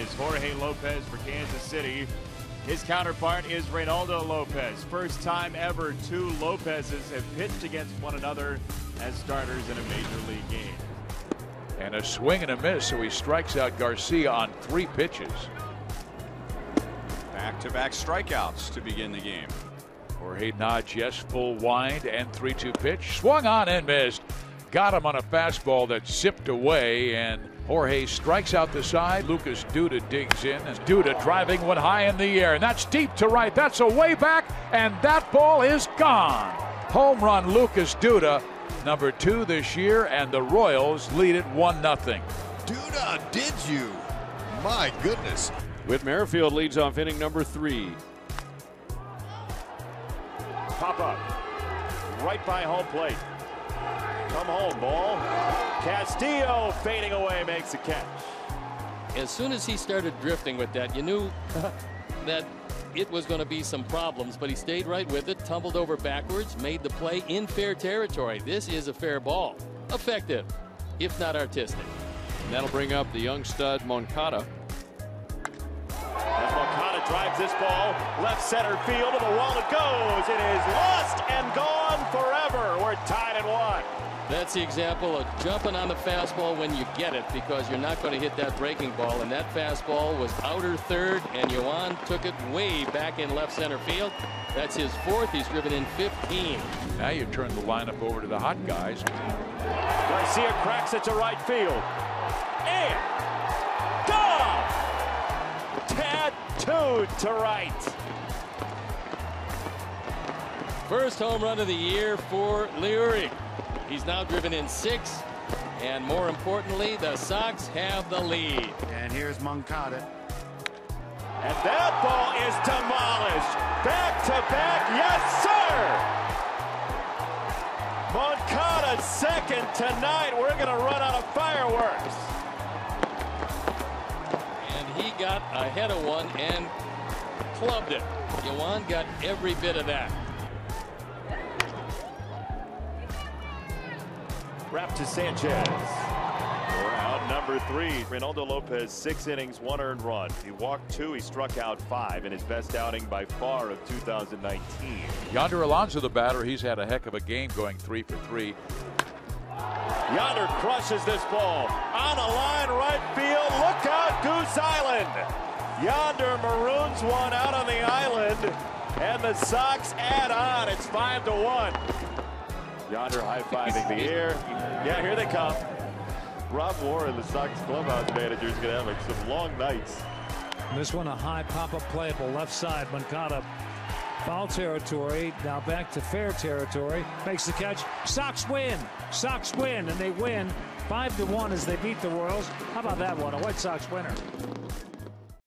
is Jorge Lopez for Kansas City. His counterpart is Reynaldo Lopez. First time ever two Lopezes have pitched against one another as starters in a major league game. And a swing and a miss, so he strikes out Garcia on three pitches. Back-to-back strikeouts to begin the game. Jorge nods yes, full wind and 3 2 pitch. Swung on and missed. Got him on a fastball that zipped away, and Jorge strikes out the side. Lucas Duda digs in, and Duda driving one high in the air, and that's deep to right. That's a way back, and that ball is gone. Home run, Lucas Duda, number two this year, and the Royals lead it 1 0. Duda, did you? My goodness. Whit Merrifield leads off inning number three. Pop up. Right by home plate. Come home, ball. Castillo fading away makes a catch. As soon as he started drifting with that, you knew that it was going to be some problems, but he stayed right with it, tumbled over backwards, made the play in fair territory. This is a fair ball. Effective, if not artistic. And that'll bring up the young stud Moncada. As Moncada drives this ball left center field, and the wall it goes. It is lost and gone forever. We're tied at one. That's the example of jumping on the fastball when you get it because you're not going to hit that breaking ball. And that fastball was outer third, and Yoan took it way back in left center field. That's his fourth. He's driven in 15. Now you turn the lineup over to the hot guys. Garcia cracks it to right field. And gone! Tattooed to right. First home run of the year for Leury. He's now driven in six, and more importantly, the Sox have the lead. And here's Moncada. And that ball is demolished. Back to back, yes, sir! Moncada second tonight. We're going to run out of fireworks. And he got ahead of one and clubbed it. Yoan got every bit of that. Wrap to Sanchez. Out number three, Reynaldo Lopez, six innings, one earned run. He walked two, he struck out five in his best outing by far of 2019. Yonder Alonso, the batter, he's had a heck of a game going three for three. Yonder crushes this ball. On a line, right field. Look out, Goose Island. Yonder maroons one out on the island. And the Sox add on. It's five to one. Yonder high-fiving the air. Yeah, here they come. Rob Warren, the Sox clubhouse manager, is going to have some long nights. This one a high pop-up play up the left side. Moncada foul territory. Now back to fair territory. Makes the catch. Sox win. Sox win, and they win five to one as they beat the Royals. How about that one? A White Sox winner.